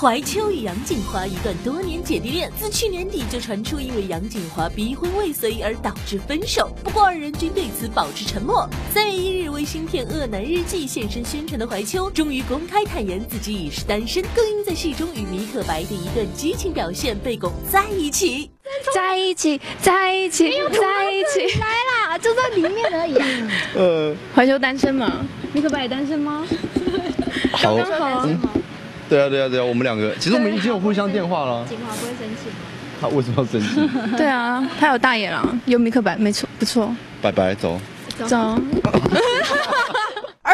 怀秋与杨锦华一段多年姐弟恋，自去年底就传出因为杨锦华逼婚未遂而导致分手。不过二人均对此保持沉默。三月一日为新片《恶男日记》现身宣传的怀秋，终于公开坦言自己已是单身，更因在戏中与米可白的一段激情表现被拱在一起，在一起，在一起，在一起，来啦，就在里面而已。呃，怀秋单身吗？米可白也单身吗？好，好。对啊，对啊，对啊，我们两个其实我们已经有互相电话了。锦华不会生气吗？他为什么要生气？对啊，他有大野狼，有米克白，没错，不错。拜拜，走。走。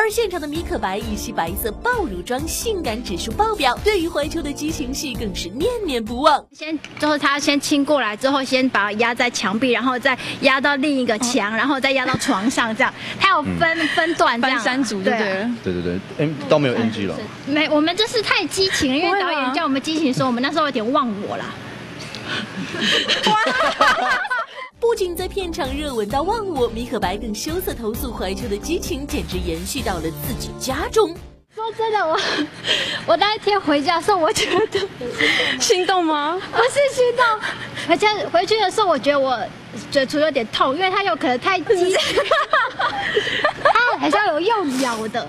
而现场的米可白一袭白色爆乳装，性感指数爆表，对于怀秋的激情戏更是念念不忘。先就是他先亲过来，之后先把压在墙壁，然后再压到另一个墙，然后再压到床上，这样 他有分分段这样。三组对对对对对，N 倒没有 NG 了。没，我们就是太激情了，因为导演叫我们激情的时候，我们那时候有点忘我了。不仅在片场热吻到忘我，米可白更羞涩投诉怀秋的激情简直延续到了自己家中。说真的，我 我那一天回家的时候，我觉得心动吗？不是心动，而且回去的时候，我觉得我嘴唇有点痛，因为他有可能太激，他好像有用咬的。